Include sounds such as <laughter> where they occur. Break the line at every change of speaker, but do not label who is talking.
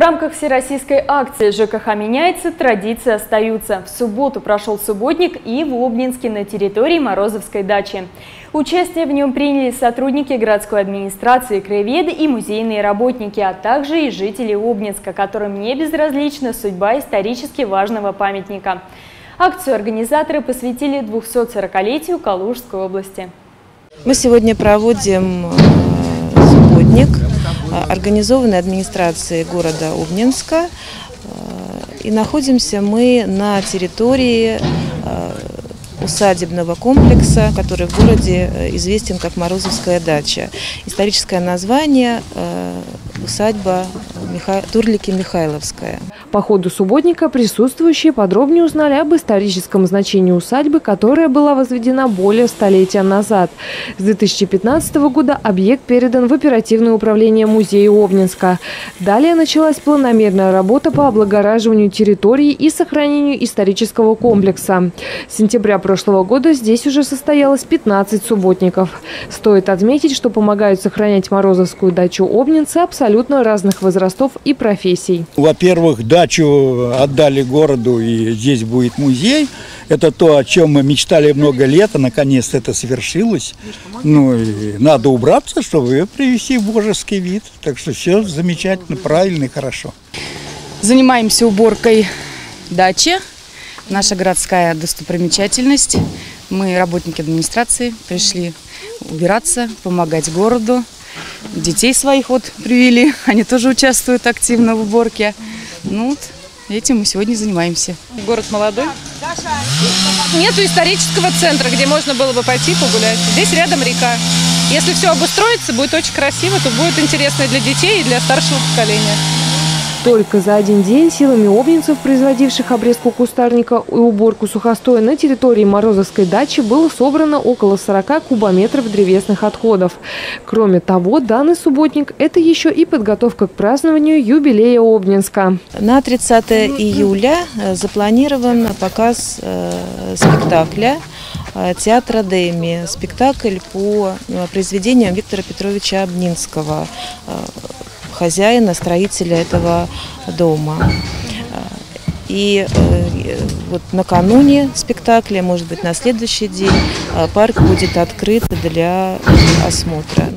рамках всероссийской акции «ЖКХ меняется, традиции остаются». В субботу прошел субботник и в Обнинске на территории Морозовской дачи. Участие в нем приняли сотрудники городской администрации, краеведы и музейные работники, а также и жители Обнинска, которым не безразлична судьба исторически важного памятника. Акцию организаторы посвятили 240-летию Калужской области.
Мы сегодня проводим э, субботник организованной администрации города Обнинска. Э, и находимся мы на территории усадебного комплекса, который в городе известен как Морозовская дача. Историческое название усадьба Миха... Турлики Михайловская.
По ходу субботника присутствующие подробнее узнали об историческом значении усадьбы, которая была возведена более столетия назад. С 2015 года объект передан в оперативное управление музея Обнинска. Далее началась планомерная работа по облагораживанию территории и сохранению исторического комплекса. С сентября прошлого года здесь уже состоялось 15 субботников. Стоит отметить, что помогают сохранять Морозовскую дачу Обнинцы абсолютно разных возрастов и профессий.
Во-первых, дачу отдали городу, и здесь будет музей. Это то, о чем мы мечтали много лет, а наконец это свершилось. Ну, и надо убраться, чтобы ее привести в божеский вид. Так что все замечательно, правильно и хорошо.
Занимаемся уборкой дачи. Наша городская достопримечательность. Мы, работники администрации, пришли убираться, помогать городу. Детей своих вот привели, <laughs> они тоже участвуют активно в уборке. Ну вот, этим мы сегодня занимаемся.
Город молодой. Нету исторического центра, где можно было бы пойти погулять. Здесь рядом река. Если все обустроится, будет очень красиво, то будет интересно для детей и для старшего поколения.
Только за один день силами обнинцев, производивших обрезку кустарника и уборку сухостоя на территории Морозовской дачи, было собрано около 40 кубометров древесных отходов. Кроме того, данный субботник – это еще и подготовка к празднованию юбилея Обнинска.
На 30 июля э, запланирован показ э, спектакля э, театра Дэми. Спектакль по произведениям Виктора Петровича Обнинского хозяина, строителя этого дома. И э, вот накануне спектакля, может быть, на следующий день, э, парк будет открыт для осмотра.